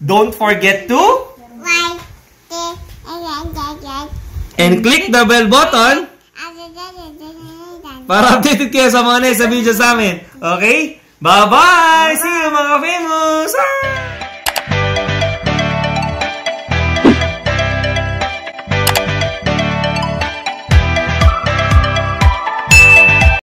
don't forget to Like this. and click the bell button para updated kayo sa mga next video sa amin. Okay? Bye-bye! See you mga famous! Ah!